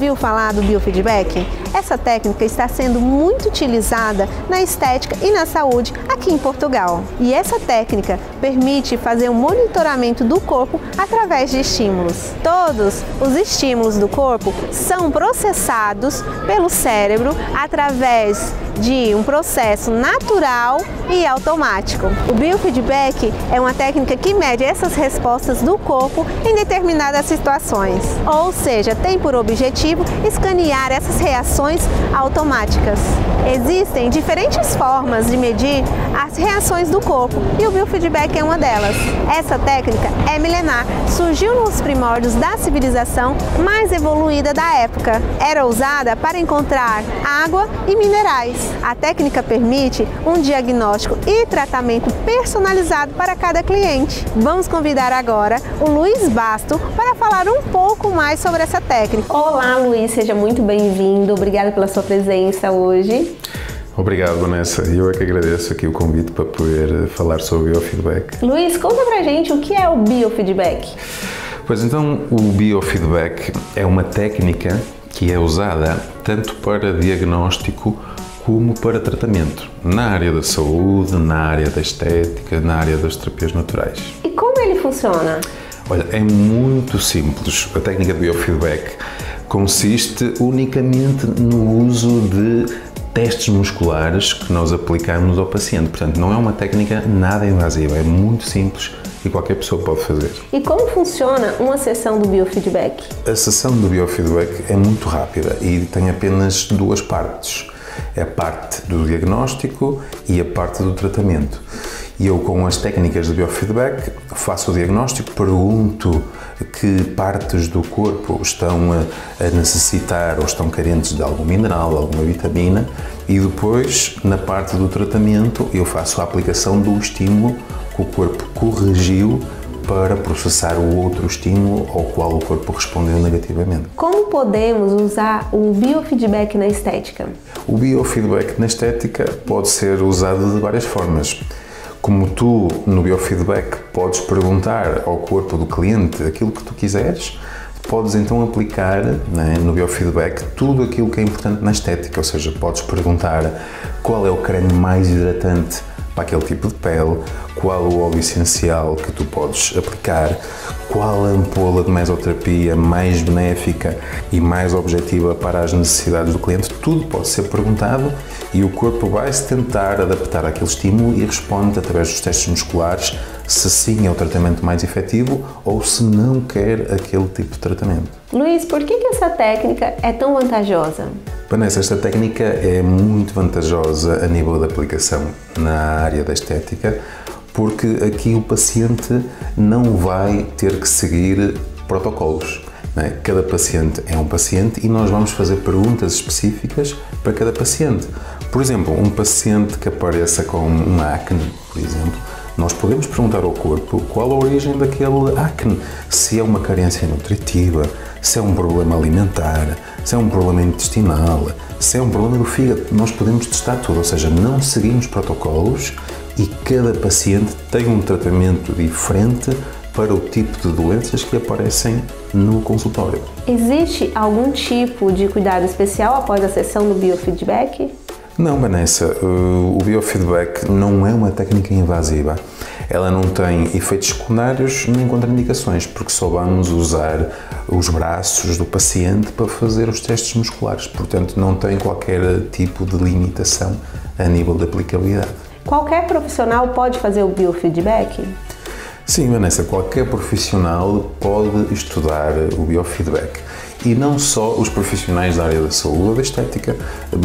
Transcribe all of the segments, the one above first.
ouviu falar do biofeedback? Essa técnica está sendo muito utilizada na estética e na saúde aqui em Portugal. E essa técnica permite fazer um monitoramento do corpo através de estímulos. Todos os estímulos do corpo são processados pelo cérebro através de um processo natural e automático. O biofeedback é uma técnica que mede essas respostas do corpo em determinadas situações, ou seja, tem por objetivo escanear essas reações automáticas. Existem diferentes formas de medir as reações do corpo e o biofeedback é uma delas. Essa técnica é milenar, surgiu nos primórdios da civilização mais evoluída da época. Era usada para encontrar água e minerais. A técnica permite um diagnóstico e tratamento personalizado para cada cliente. Vamos convidar agora o Luiz Basto para falar um pouco mais sobre essa técnica. Olá, Luiz, seja muito bem-vindo. Obrigada pela sua presença hoje. Obrigado, Vanessa. Eu é que agradeço aqui o convite para poder falar sobre o biofeedback. Luiz, conta pra gente o que é o biofeedback. Pois então, o biofeedback é uma técnica que é usada tanto para diagnóstico como para tratamento, na área da saúde, na área da estética, na área das terapias naturais. E como ele funciona? Olha, é muito simples. A técnica de biofeedback consiste unicamente no uso de testes musculares que nós aplicamos ao paciente. Portanto, não é uma técnica nada invasiva, é muito simples e qualquer pessoa pode fazer. E como funciona uma sessão do biofeedback? A sessão do biofeedback é muito rápida e tem apenas duas partes a parte do diagnóstico e a parte do tratamento. E eu, com as técnicas de biofeedback, faço o diagnóstico, pergunto que partes do corpo estão a necessitar ou estão carentes de algum mineral, alguma vitamina, e depois, na parte do tratamento, eu faço a aplicação do estímulo que o corpo corrigiu para processar o outro estímulo ao qual o corpo respondeu negativamente. Como podemos usar o biofeedback na estética? O biofeedback na estética pode ser usado de várias formas. Como tu, no biofeedback, podes perguntar ao corpo do cliente aquilo que tu quiseres, podes então aplicar né, no biofeedback tudo aquilo que é importante na estética, ou seja, podes perguntar qual é o creme mais hidratante para aquele tipo de pele, qual o óleo essencial que tu podes aplicar, qual a ampola de mesoterapia mais benéfica e mais objetiva para as necessidades do cliente, tudo pode ser perguntado e o corpo vai se tentar adaptar àquele estímulo e responde através dos testes musculares se sim é o tratamento mais efetivo ou se não quer aquele tipo de tratamento. Luiz, por que, que essa técnica é tão vantajosa? Vanessa, esta técnica é muito vantajosa a nível da aplicação na área da estética, porque aqui o paciente não vai ter que seguir protocolos. É? Cada paciente é um paciente e nós vamos fazer perguntas específicas para cada paciente. Por exemplo, um paciente que apareça com um acne, por exemplo, nós podemos perguntar ao corpo qual a origem daquele acne, se é uma carência nutritiva, se é um problema alimentar, se é um problema intestinal, se é um problema do fígado. Nós podemos testar tudo, ou seja, não seguimos protocolos e cada paciente tem um tratamento diferente para o tipo de doenças que aparecem no consultório. Existe algum tipo de cuidado especial após a sessão do biofeedback? Não, Vanessa, o biofeedback não é uma técnica invasiva. Ela não tem efeitos secundários nem contraindicações, porque só vamos usar os braços do paciente para fazer os testes musculares. Portanto, não tem qualquer tipo de limitação a nível de aplicabilidade. Qualquer profissional pode fazer o biofeedback? Sim, Vanessa, qualquer profissional pode estudar o biofeedback. E não só os profissionais da área da saúde ou da estética.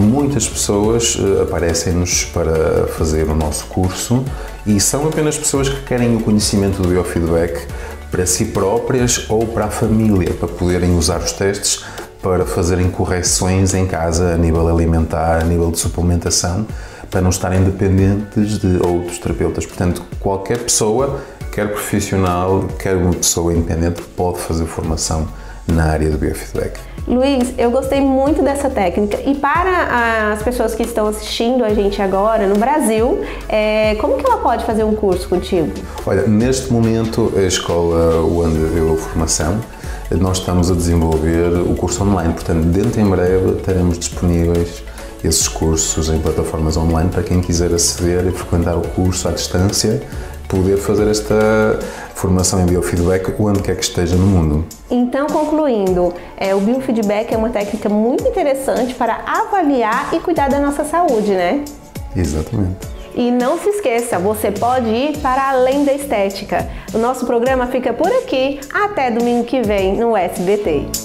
Muitas pessoas eh, aparecem-nos para fazer o nosso curso e são apenas pessoas que querem o conhecimento do biofeedback para si próprias ou para a família, para poderem usar os testes para fazerem correções em casa a nível alimentar, a nível de suplementação, para não estarem dependentes de outros terapeutas. Portanto, qualquer pessoa, quer profissional, quer uma pessoa independente, pode fazer formação na área do biofeedback. Luiz, eu gostei muito dessa técnica. E para as pessoas que estão assistindo a gente agora no Brasil, é, como que ela pode fazer um curso contigo? Olha, neste momento a escola onde eu formação, nós estamos a desenvolver o curso online. Portanto, dentro em breve teremos disponíveis esses cursos em plataformas online para quem quiser aceder e frequentar o curso à distância, poder fazer esta formação em biofeedback onde quer que esteja no mundo. Então, concluindo, é, o biofeedback é uma técnica muito interessante para avaliar e cuidar da nossa saúde, né? Exatamente. E não se esqueça, você pode ir para além da estética. O nosso programa fica por aqui. Até domingo que vem no SBT.